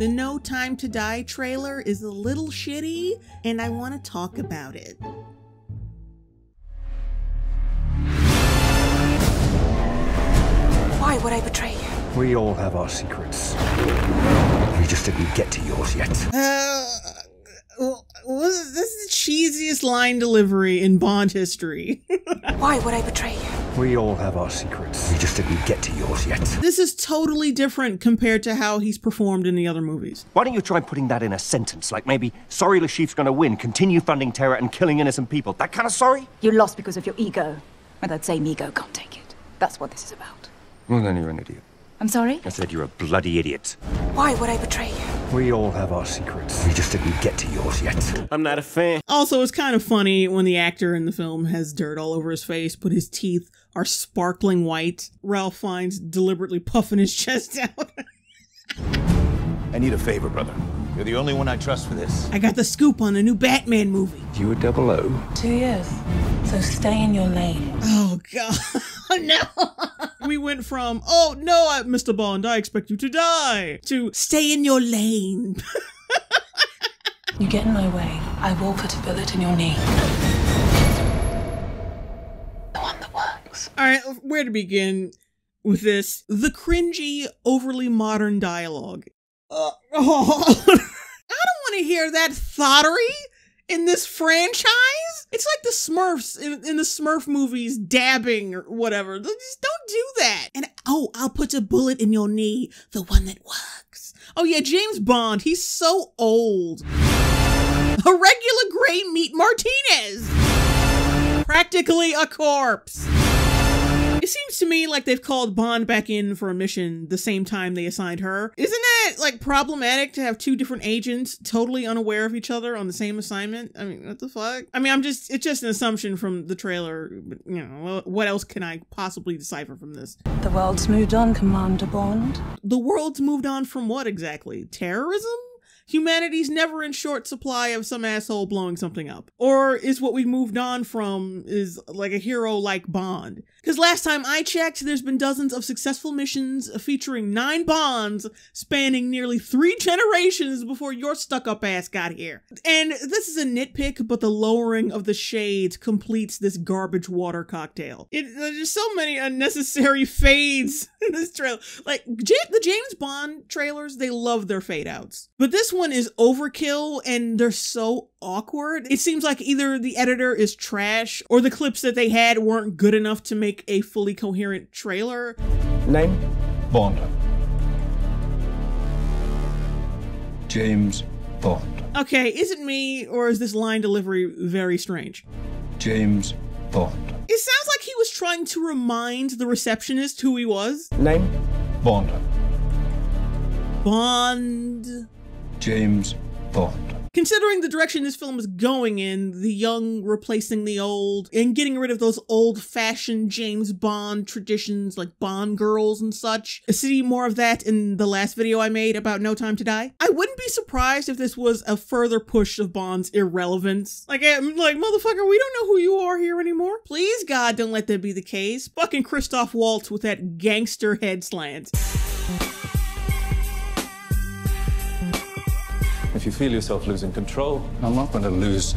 The No Time to Die trailer is a little shitty, and I want to talk about it. Why would I betray you? We all have our secrets. We just didn't get to yours yet. Uh, this is the cheesiest line delivery in Bond history. Why would I betray you? We all have our secrets. We just didn't get to yours yet. this is totally different compared to how he's performed in the other movies. Why don't you try putting that in a sentence? Like maybe, sorry Le Chiffre's gonna win, continue funding terror and killing innocent people. That kind of sorry? You lost because of your ego. And that same ego can't take it. That's what this is about. Well, then you're an idiot. I'm sorry? I said you're a bloody idiot. Why would I betray you? We all have our secrets. We just didn't get to yours yet. I'm not a fan. Also, it's kind of funny when the actor in the film has dirt all over his face, but his teeth are sparkling white. Ralph Fiennes deliberately puffing his chest out. I need a favor, brother. You're the only one I trust for this. I got the scoop on the new Batman movie. You a double O? Two years. So stay in your lane. Oh god, no! We went from "Oh no, I, Mr. Bond, I expect you to die" to "Stay in your lane." You get in my way, I will put a bullet in your knee. The one that works. All right, where to begin with this? The cringy, overly modern dialogue. Uh, oh, I don't want to hear that thottery in this franchise. It's like the Smurfs in, in the Smurf movies dabbing or whatever. Just don't do that. And oh, I'll put a bullet in your knee, the one that works. Oh yeah, James Bond, he's so old. A regular gray meat Martinez. Practically a corpse. It seems to me like they've called Bond back in for a mission the same time they assigned her. Isn't that like problematic to have two different agents totally unaware of each other on the same assignment? I mean, what the fuck? I mean, I'm just, it's just an assumption from the trailer. But, you know, what else can I possibly decipher from this? The world's moved on, Commander Bond. The world's moved on from what exactly? Terrorism? Humanity's never in short supply of some asshole blowing something up. Or is what we moved on from is like a hero like Bond? Because last time I checked, there's been dozens of successful missions featuring nine Bonds spanning nearly three generations before your stuck up ass got here. And this is a nitpick, but the lowering of the shades completes this garbage water cocktail. It, uh, there's so many unnecessary fades in this trailer. Like the James Bond trailers, they love their fade outs. But this one is overkill and they're so awkward. It seems like either the editor is trash or the clips that they had weren't good enough to make a fully coherent trailer. Name? Bond. James Bond. Okay, is it me or is this line delivery very strange? James Bond. It sounds like he was trying to remind the receptionist who he was. Name? Bond. Bond. James Bond. Considering the direction this film is going in, the young replacing the old, and getting rid of those old fashioned James Bond traditions like Bond girls and such, see more of that in the last video I made about No Time to Die. I wouldn't be surprised if this was a further push of Bond's irrelevance. Like, I'm like, motherfucker, we don't know who you are here anymore. Please, God, don't let that be the case. Fucking Christoph Waltz with that gangster head slant. If you feel yourself losing control, I'm not going to lose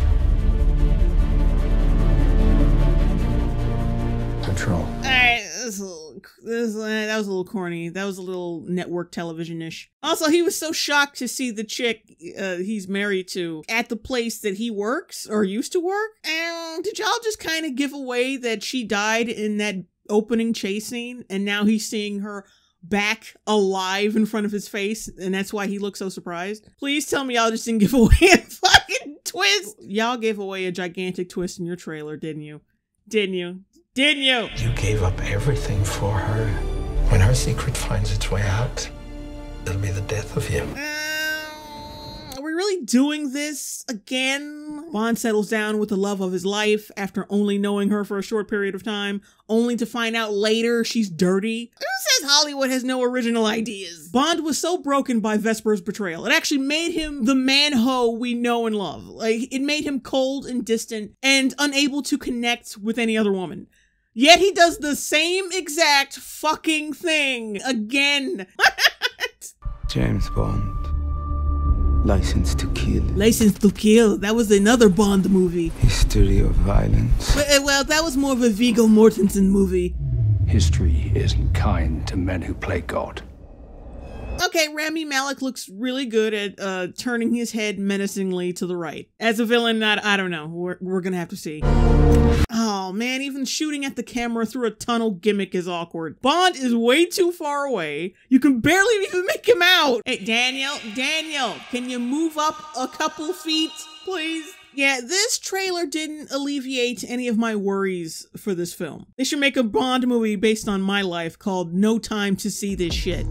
control. All right, this, little, this uh, that was a little corny. That was a little network television-ish. Also, he was so shocked to see the chick uh, he's married to at the place that he works or used to work. And did y'all just kind of give away that she died in that opening chase scene, and now he's seeing her back alive in front of his face, and that's why he looks so surprised? Please tell me y'all just didn't give away a fucking twist. Y'all gave away a gigantic twist in your trailer, didn't you? Didn't you? Didn't you? You gave up everything for her. When her secret finds its way out, it'll be the death of you. Uh, we really doing this again? Bond settles down with the love of his life after only knowing her for a short period of time, only to find out later she's dirty. Who says Hollywood has no original ideas? Bond was so broken by Vesper's betrayal. It actually made him the man ho we know and love. Like, it made him cold and distant and unable to connect with any other woman. Yet he does the same exact fucking thing again. James Bond. License to Kill. License to Kill. That was another Bond movie. History of violence. Well, uh, well, that was more of a Viggo Mortensen movie. History isn't kind to men who play God. Okay, Rami Malek looks really good at uh, turning his head menacingly to the right. As a villain, that I don't know. We're, we're gonna have to see. Oh man, even shooting at the camera through a tunnel gimmick is awkward. Bond is way too far away. You can barely even make him out. Hey, Daniel, Daniel, can you move up a couple feet, please? Yeah, this trailer didn't alleviate any of my worries for this film. They should make a Bond movie based on my life called No Time to See This Shit.